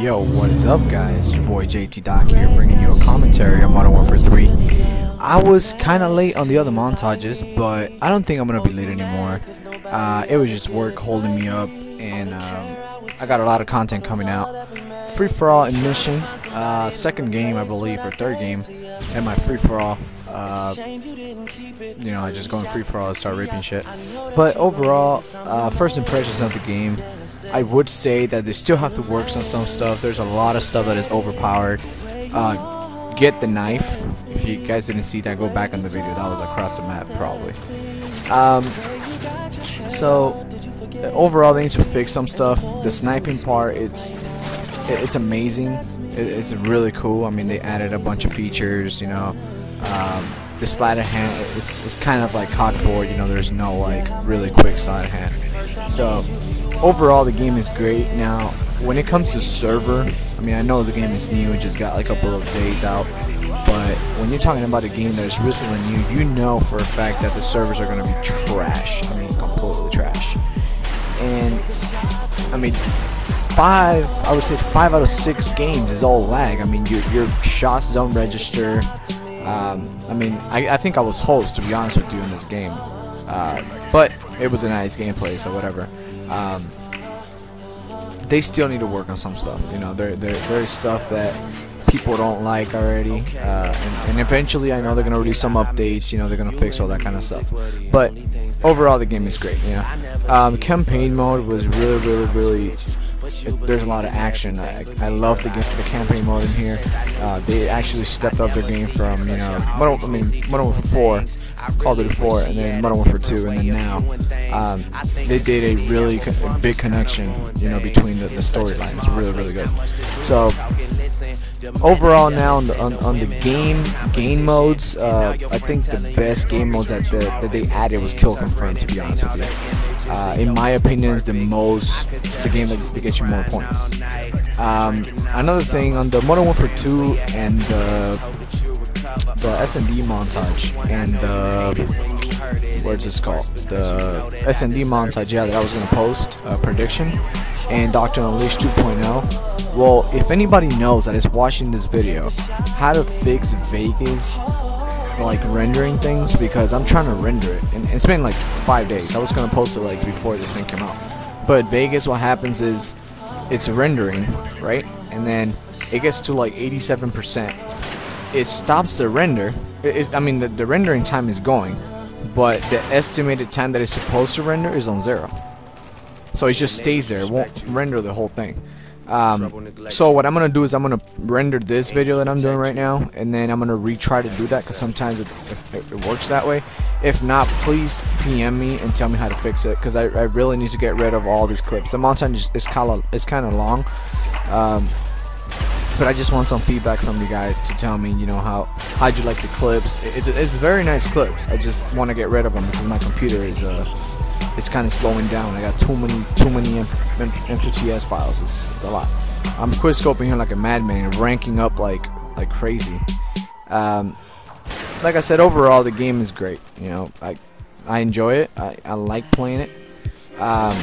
Yo, what is up, guys? It's your boy JT Doc here, bringing you a commentary on Modern Warfare 3. I was kind of late on the other montages, but I don't think I'm gonna be late anymore. Uh, it was just work holding me up, and um, I got a lot of content coming out. Free for all in mission, uh, second game, I believe, or third game, and my free for all. Uh, you know, I just going free for all and start raping shit. But overall, uh, first impressions of the game, I would say that they still have to work on some stuff. There's a lot of stuff that is overpowered. Uh, get the knife. If you guys didn't see that, go back on the video. That was across the map, probably. Um, so overall, they need to fix some stuff. The sniping part, it's it's amazing. It's really cool. I mean, they added a bunch of features. You know, um, the sleight of hand is, is kind of like COD 4. You know, there's no like really quick sleight of hand. So overall, the game is great. Now, when it comes to server, I mean, I know the game is new. It just got like a couple of days out. But when you're talking about a game that is recently new, you know for a fact that the servers are going to be trash. I mean, completely trash. And I mean, five, I would say five out of six games is all lag. I mean, your, your shots don't register. Um, I mean, I, I, think I was host, to be honest with you, in this game. Uh, but it was a nice gameplay, so whatever. Um, they still need to work on some stuff. You know, there, there, there's stuff that people don't like already, uh, and, and, eventually I know they're gonna release some updates. You know, they're gonna fix all that kind of stuff. But overall, the game is great. You know, um, campaign mode was really, really, really there's a lot of action. I, I love the, the campaign mode in here. Uh, they actually stepped up their game from you know Modern, I mean 4, Call of Duty 4, and then Modern Warfare 2, and then now um, they did a really co big connection you know between the, the. It's really really good. So overall now on the, on, on the game game modes, uh, I think the best game modes that, the, that they added was Kill Confirm. To be honest with you uh, in my opinion, is the most the game that, that gets you more points. Um, another thing on the Modern Warfare 2 and the the SND montage and the what's this called? The SND montage, yeah, that I was gonna post uh, prediction and Doctor Unleashed 2.0. Well, if anybody knows that is watching this video, how to fix Vegas like rendering things because I'm trying to render it and it's been like five days I was gonna post it like before this thing came out but Vegas what happens is it's rendering right and then it gets to like 87% it stops the render. I mean the, the rendering time is going but the estimated time that it's supposed to render is on zero. So it just stays there. It won't render the whole thing. Um, so what I'm gonna do is I'm gonna render this video that I'm doing right now and then I'm gonna retry to do that because sometimes it, it, works that way. If not please PM me and tell me how to fix it because I, I, really need to get rid of all these clips. The montage is is kind of long. Um, but I just want some feedback from you guys to tell me you know how how'd you like the clips it's, it's very nice clips I just want to get rid of them because my computer is uh it's kind of slowing down. I got too many too many M2TS files. It's, it's a lot. I'm quick scoping here like a madman, ranking up like like crazy. Um, like I said, overall the game is great. You know, I I enjoy it. I, I like playing it. Um,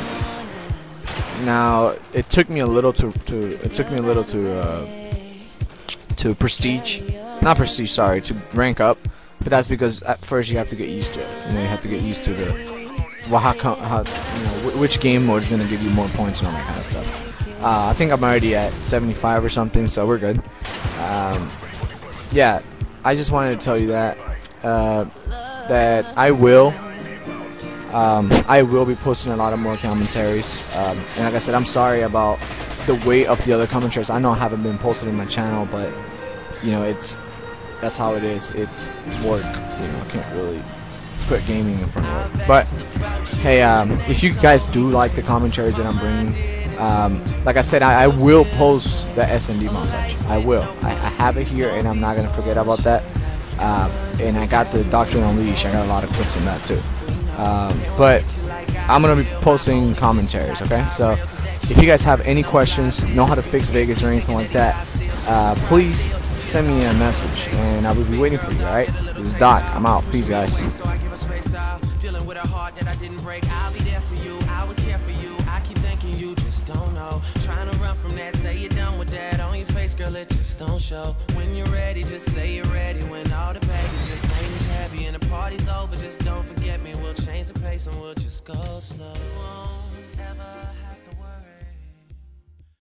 now it took me a little to, to it took me a little to uh, to prestige, not prestige. Sorry, to rank up. But that's because at first you have to get used to it. You know, you have to get used to the well, how, how you know, which game mode is going to give you more points and all that kind of stuff. Uh, I think I'm already at 75 or something, so we're good. Um, yeah, I just wanted to tell you that uh, that I will um, I will be posting a lot of more commentaries. Um, and like I said, I'm sorry about the weight of the other commentaries. I know I haven't been posted in my channel, but you know it's that's how it is. It's work. You know, I can't really put gaming in front of it. But hey, um, if you guys do like the commentaries that I'm bringing, um, like I said, I, I, will post the SND montage. I will. I, I, have it here, and I'm not gonna forget about that. Um, and I got the Doctrine Unleashed. I got a lot of clips on that too. Um, but I'm gonna be posting commentaries. Okay, so if you guys have any questions, know how to fix Vegas or anything like that, uh, please send me a message, and I will be waiting for you. All right, this is Doc. I'm out. Peace, guys real, it just don't show. When you're ready, just say you're ready. Pace and we'll just go slow. Won't ever